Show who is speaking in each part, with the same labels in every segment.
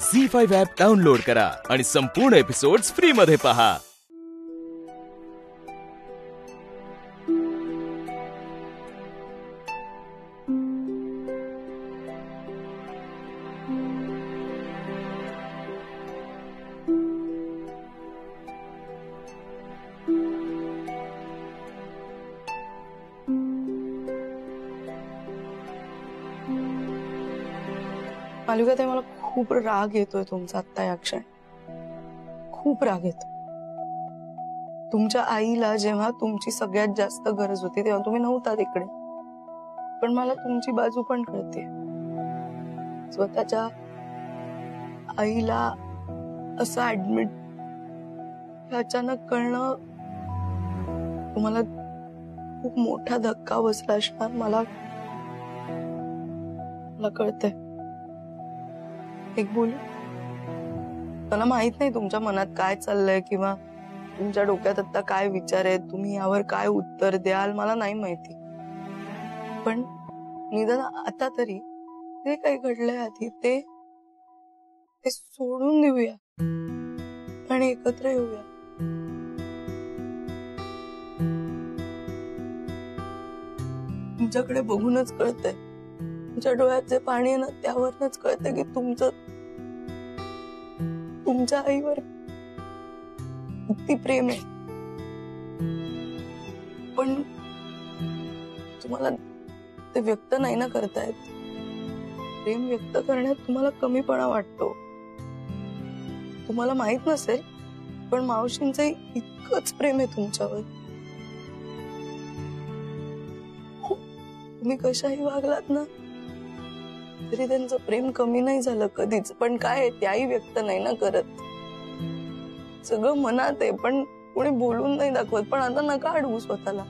Speaker 1: Zee five app download करा आणि संपूर्ण एपिसोड्स फ्री मध्ये पहा.
Speaker 2: ते मला खूप राग येतोय तुमचा आत्ता या क्षण. खूप राग येतो तुमच्या आईला जेव्हा तुमची सगळ्यात जास्त गरज होती तेव्हा तुम्ही नव्हता तिकडे पण मला तुमची बाजू पण कळते. स्वतःच्या आईला असं ऍडमिट अचानक कळणं तुम्हाला खूप मोठा धक्का बसला असणार मला मला कळतंय. एक बोल. मला माहीत नाही तुमच्या मनात काय चाललंय किंवा तुमच्या डोक्यात आता काय विचार आहेत? तुम्ही यावर काय उत्तर द्याल? मला नाही माहिती. पण निदान आता तरी जे काही घडलंय आधी ते ते सोडून देऊया. आणि एकत्र येऊया. तुमच्याकडे बघूनच कळतंय. तुमच्या डोळ्यात जे पाणी आहे ना त्यावरच कळतं की तुमचं तुमच्या आईवर किती प्रेम आहे. पण तुम्हाला ते व्यक्त नाही ना करतायत. प्रेम व्यक्त करण्यात तुम्हाला कमीपणा वाटतो. तुम्हाला माहीत नसेल पण मावशींचं इतकंच प्रेम आहे तुमच्यावर. तुम्ही कशाही वागलात ना तरी त्यांचं प्रेम कमी नाही झालं कधीच. पण काय आहे, त्याही व्यक्त नाही ना करत. सगळं मनात आहे पण कोणी बोलून नाही दाखवत. पण आता नका अडवू स्वतःला.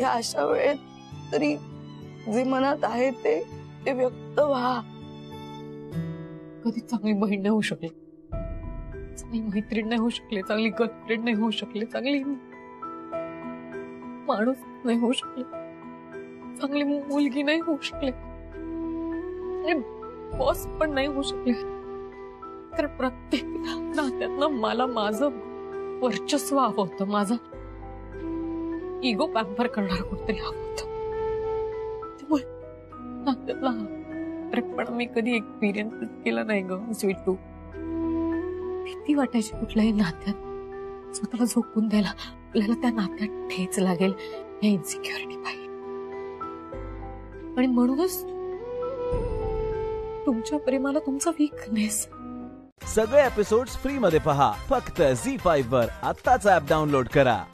Speaker 2: या अशा वेळेत तरी जे मनात आहे ते ते व्यक्त व्हा.
Speaker 3: कधी चांगली बहीण नाही होऊ शकली. चांगली मैत्रीण नाही होऊ शकले चांगली गर्लफ्रेंड नाही होऊ शकले चांगली माणूस नाही होऊ शकले. चांगली मुलगी नाही होऊ शकले. अरे बॉस पण नाही होऊ शकले. तर प्रत्येक नात्यातनं मला माझं वर्चस्व हवं होतं माझा इगो पॅम्पर करणार कुठतरी हवं होतं. त्यामुळे नात्यातला अरे पण मी कधी एक्सपिरियन्स केला नाही ग स्वीट टू भीती वाटायची कुठल्याही नात्यात. स्वतःला झोपून द्यायला आपल्याला त्या नात्यात ठेच लागेल या इन्सिक्युरिटी पाहिजे आणि म्हणूनच तुमच्या प्रेमाला तुमचा वीकनेस
Speaker 4: सगळे एपिसोड्स फ्री मध्ये पहा. फक्त झी फाईव्ह वर. आत्ताच ऍप डाउनलोड करा.